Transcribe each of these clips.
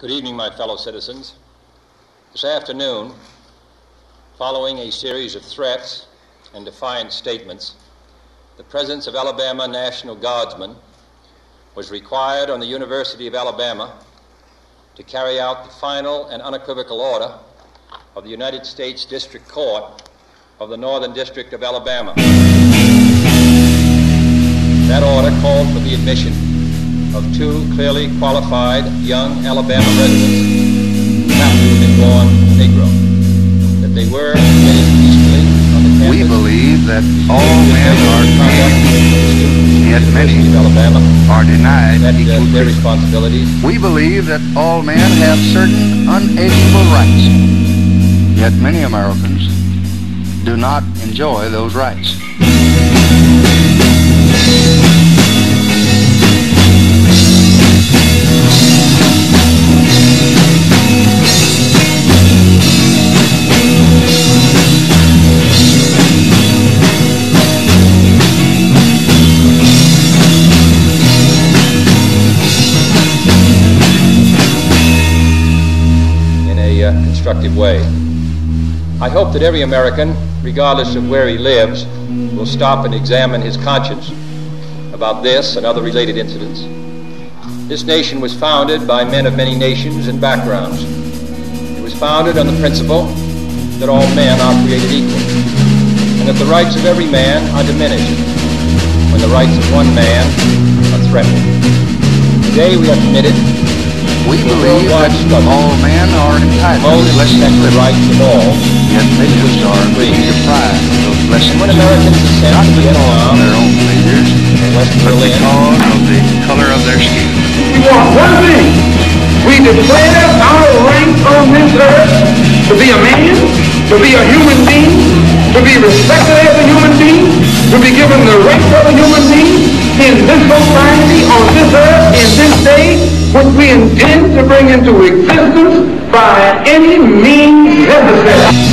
Good evening, my fellow citizens. This afternoon, following a series of threats and defiant statements, the presence of Alabama National Guardsmen was required on the University of Alabama to carry out the final and unequivocal order of the United States District Court of the Northern District of Alabama. That order called for the admission of two clearly qualified young Alabama residents to born Negro. That they were admitted peacefully on the campus. We believe that all men are created, yet many Alabama are denied that uh, equal their responsibilities We believe that all men have certain unalienable rights, yet many Americans do not enjoy those rights. Way. I hope that every American, regardless of where he lives, will stop and examine his conscience about this and other related incidents. This nation was founded by men of many nations and backgrounds. It was founded on the principle that all men are created equal, and that the rights of every man are diminished when the rights of one man are threatened. Today we are committed We believe that all men are entitled to blessings respect the of rights of all, yet millions are being deprived of those blessings. When Americans ascend not to because of their own failures, West but Berlin, because of the color of their skin. We want one thing. We declare our right on this earth to be a man, to be a human being, to be respected as a human being, to be given the rights of a human being in this society, on this earth, in this day, which we intend to bring into existence by any means necessary.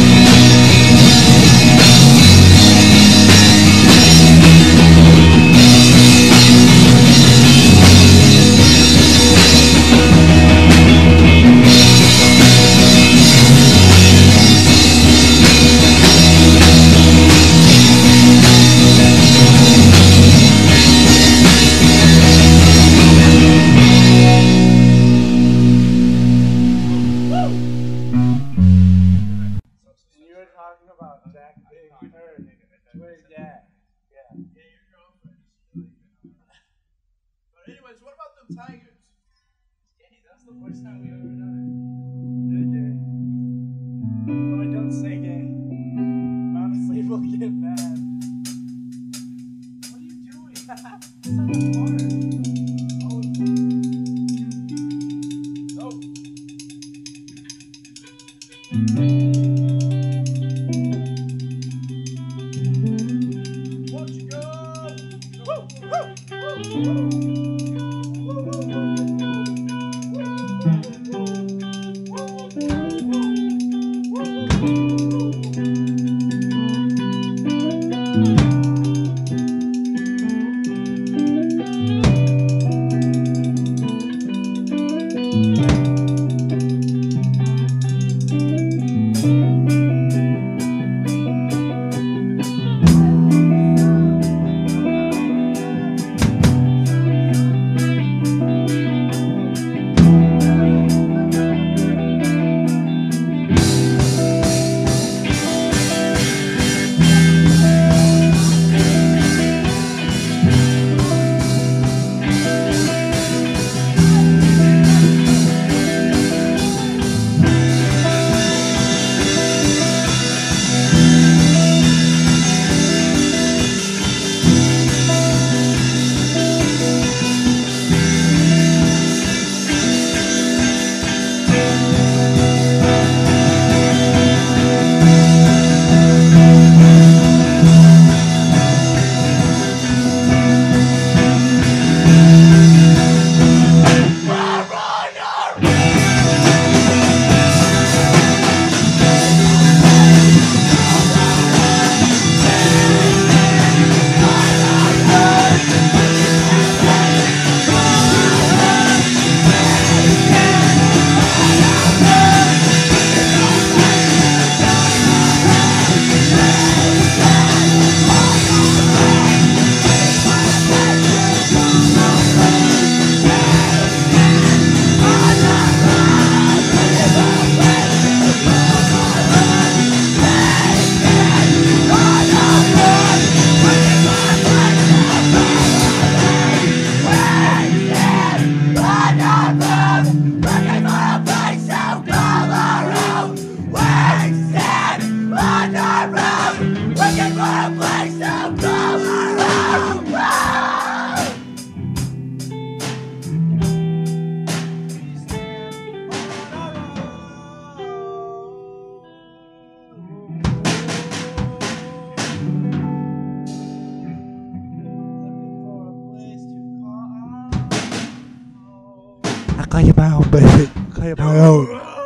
I kan je mij helpen, baby? Kan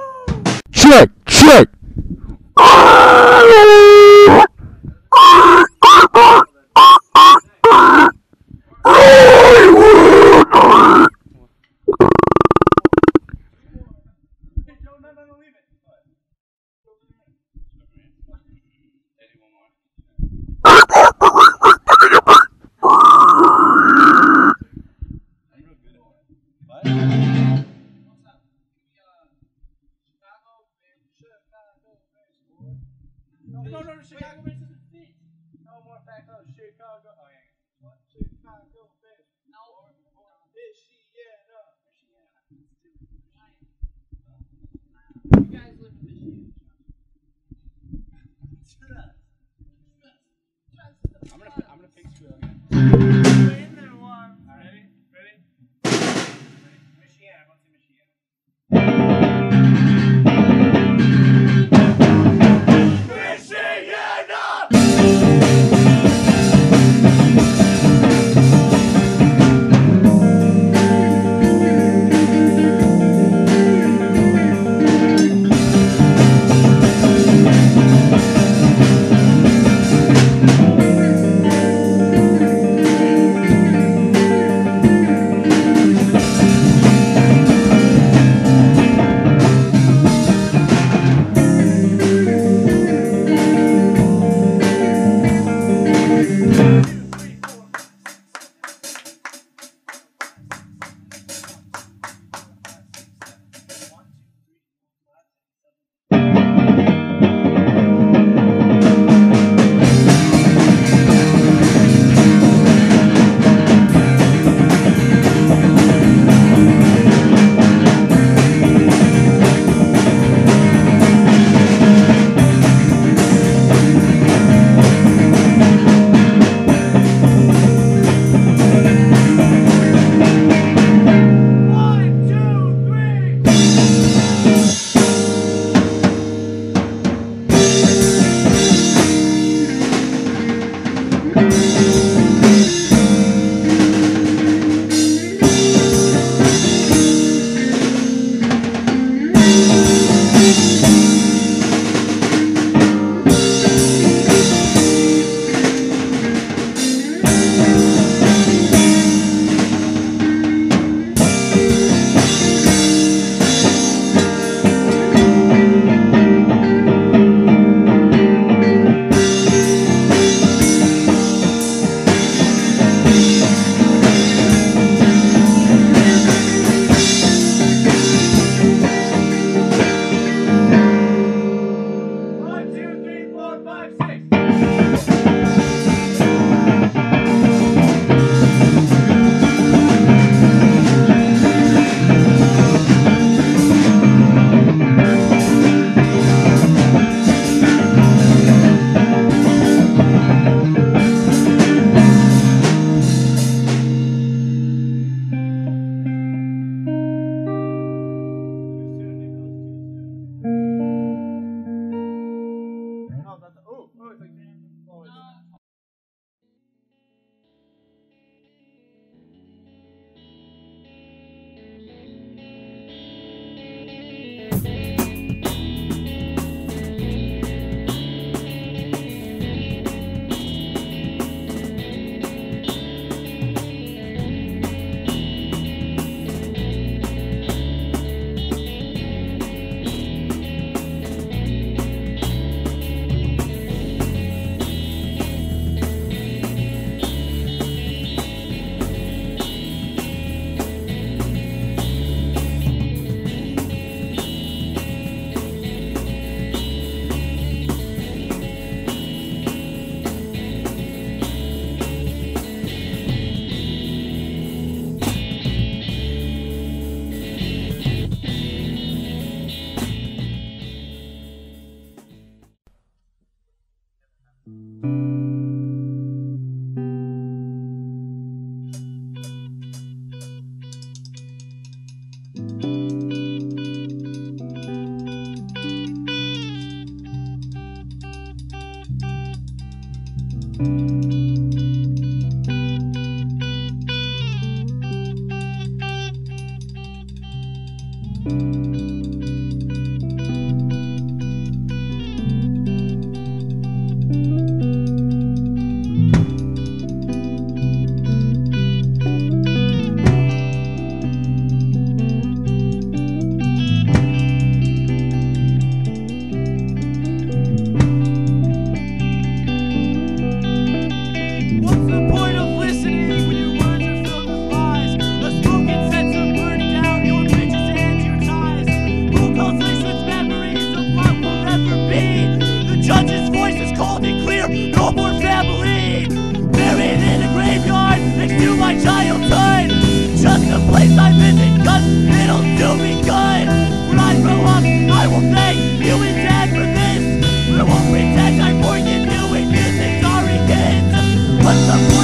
What's the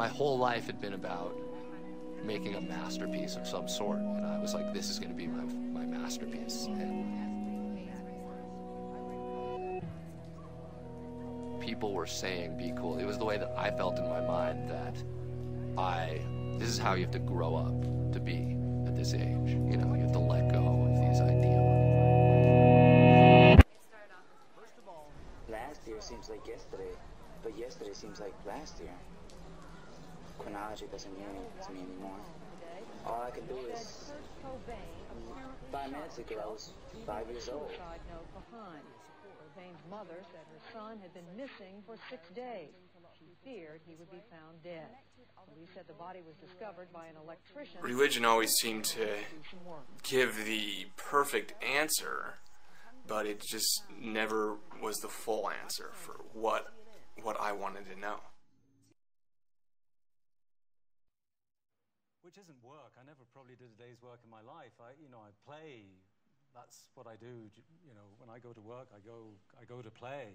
my whole life had been about making a masterpiece of some sort, and I was like, this is going to be my my masterpiece. And people were saying, "Be cool." It was the way that I felt in my mind that I. This is how you have to grow up to be at this age. You know, you have to let go of these ideals. Last year seems like yesterday, but yesterday seems like last year. Chronology doesn't mean anything to me anymore. All I can do is. Five minutes ago, I was five years old. behind. Cobain's mother said her son had been missing for six days. She feared he would be found dead. Police said the body was discovered by an electrician. Religion always seemed to give the perfect answer, but it just never was the full answer for what what I wanted to know. Which isn't work. I never probably did a day's work in my life. I, you know, I play. That's what I do. You know, when I go to work, I go, I go to play.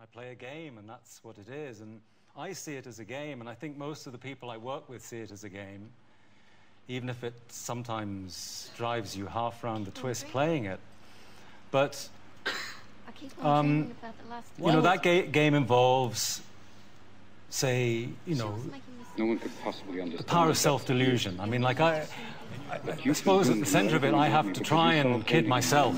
I play a game, and that's what it is. And I see it as a game, and I think most of the people I work with see it as a game, even if it sometimes drives you half round the twist playing it. But I keep on um, about the last you know, that ga- game involves say, you know, No one could possibly understand. the power of self-delusion. I mean, like I, I, I suppose at the center of it, I have to try and kid myself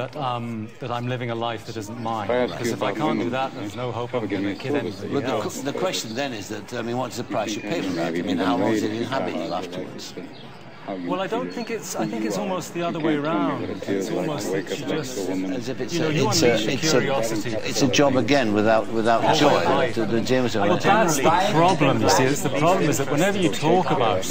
that um, that I'm living a life that isn't mine. Because if I can't do that, there's no hope I'm going to kid anybody But the, the question then is that, I mean, what's the price you pay for that? I mean, how long does it inhabit you afterwards? Well, I don't think it's. I think it's almost the other way around. It's almost that you just, As if it's you know, a, you it's, a, it's, a, it's a job again without without That's joy. right. The, the Jameson. Well, that's the problem, you see. It's the problem is that whenever you talk about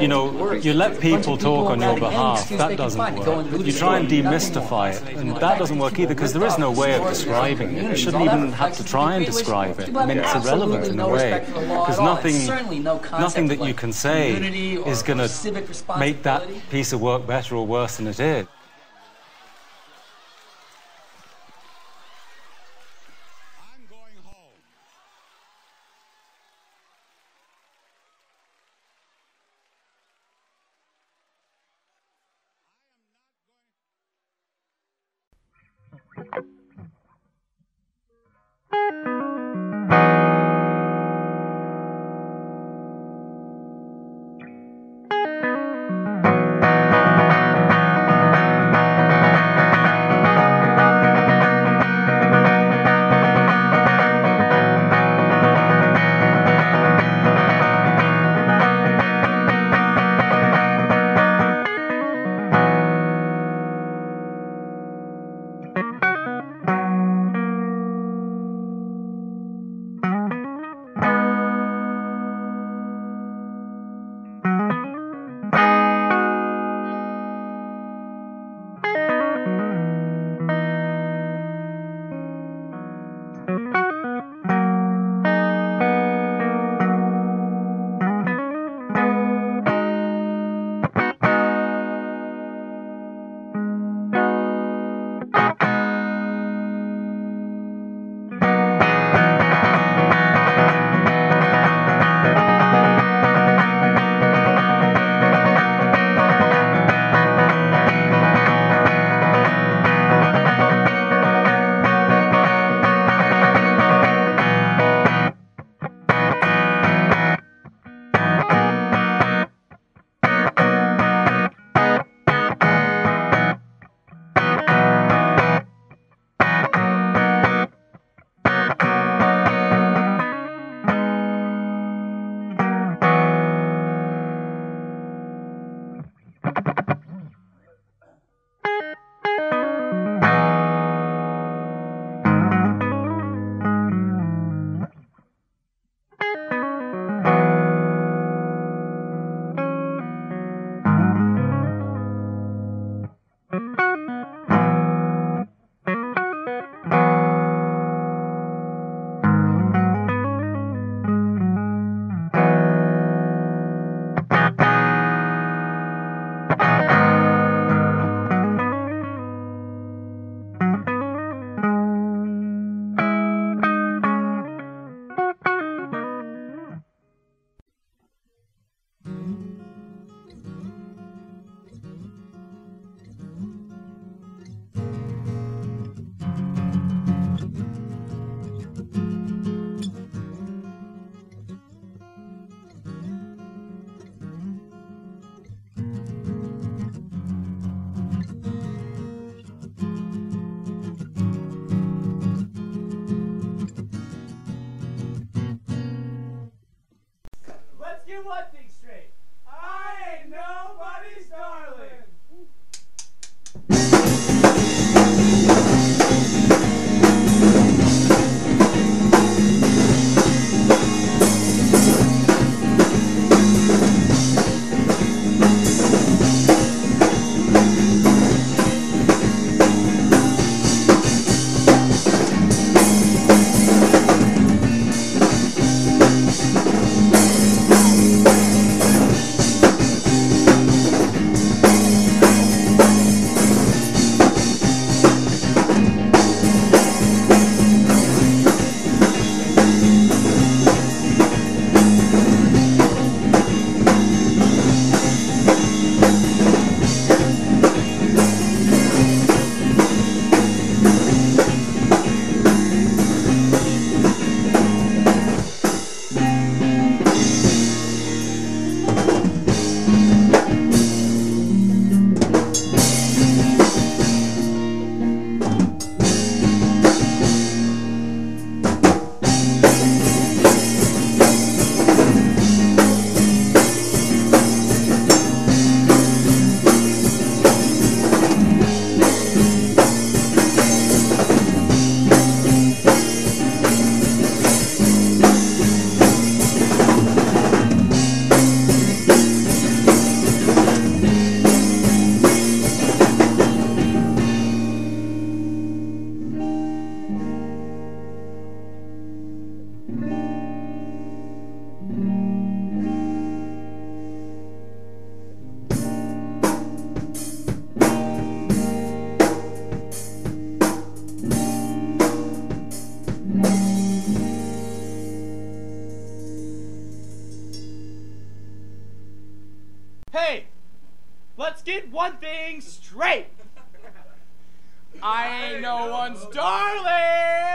you know, you let people talk on your behalf. That doesn't work. You try and demystify it, and that doesn't work either because there is no way of describing it. You shouldn't even have to try and describe it. I mean, it's irrelevant in a way because nothing, nothing that you can say is going to make that piece of work better or worse than it is. Get one thing straight. I ain't no one's darling.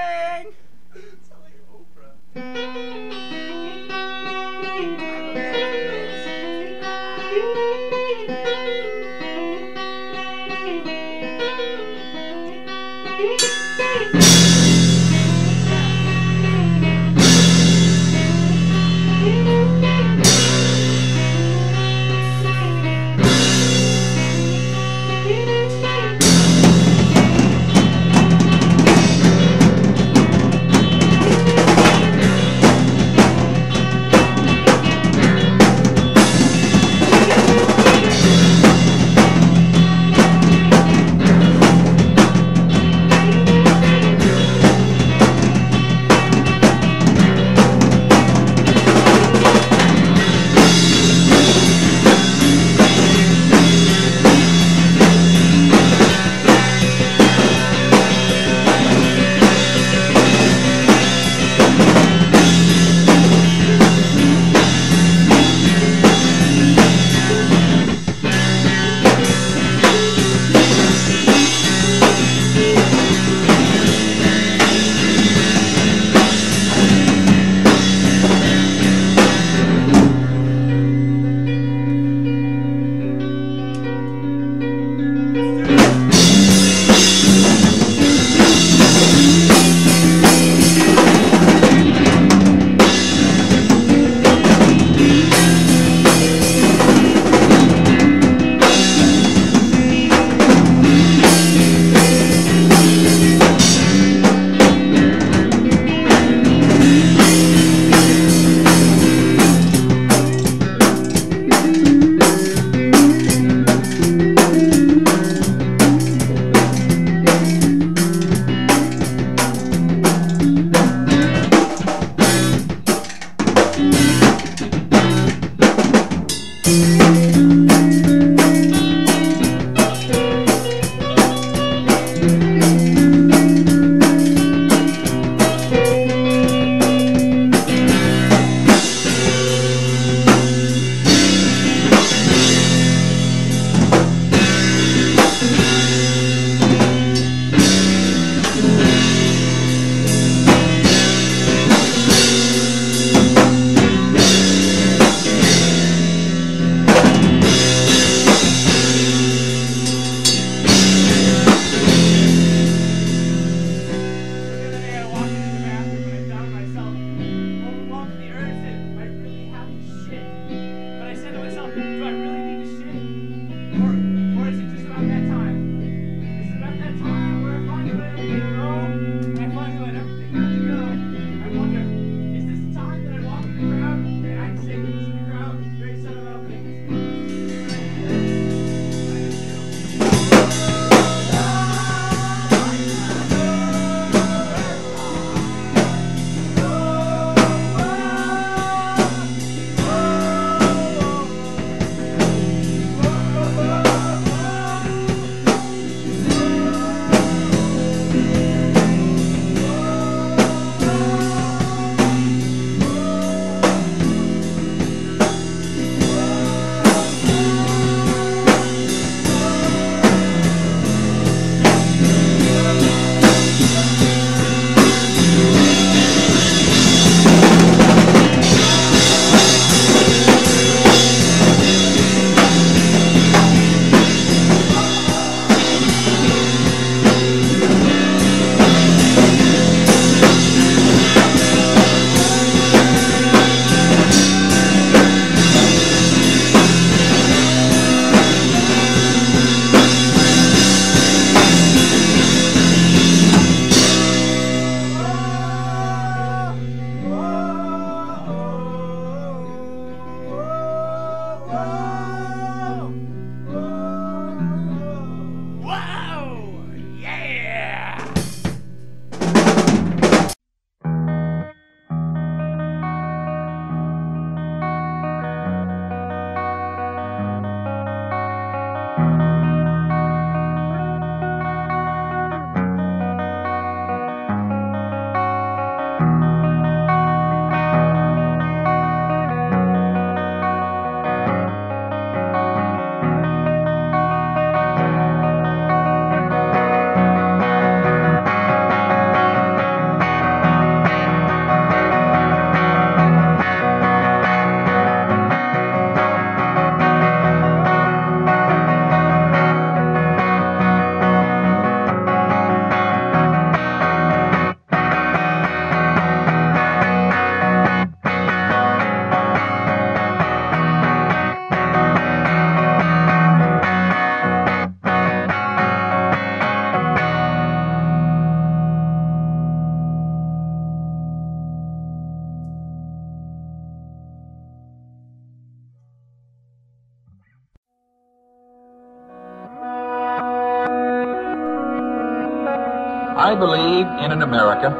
I believe in an America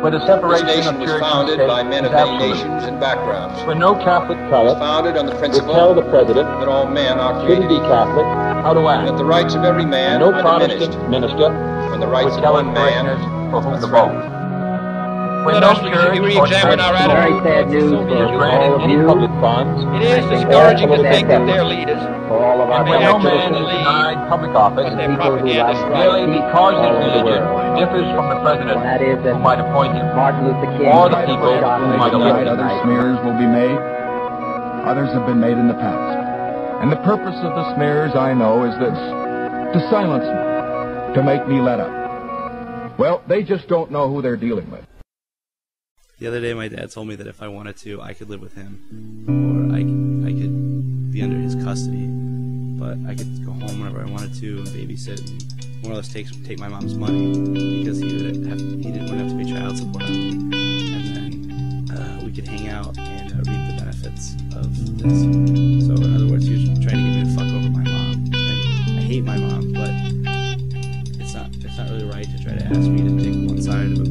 where the This separation nation of was church and state by men is of many absolute. nations and backgrounds. Where no Catholic It was prelate founded on the would principle tell the president that all men are shouldn't created be Catholic how to and that the rights of every man No are Protestant diminished minister when the rights of tell one man parishioners for whom are to vote. When Let no us church or re-examine our church attitude very sad news for granted any public funds. It is discouraging to think that their leaders for all of our when no man is denied public office merely because his religion differs from the president that is who might appoint him Martin Luther King, or the people who might elect him. Other smears will be made. Others have been made in the past. And the purpose of the smears, I know, is this to silence me, to make me let up. Well, they just don't know who they're dealing with. The other day, my dad told me that if I wanted to, I could live with him, under his custody, but I could go home whenever I wanted to and babysit, and more or less take take my mom's money because he would have he didn't want to have to pay child support. And then uh, we could hang out and uh, reap the benefits of this. So, in other words, he was trying to get me to fuck over my mom, and I hate my mom, but it's not it's not really right to try to ask me to pick one side of a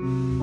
Mm-hmm.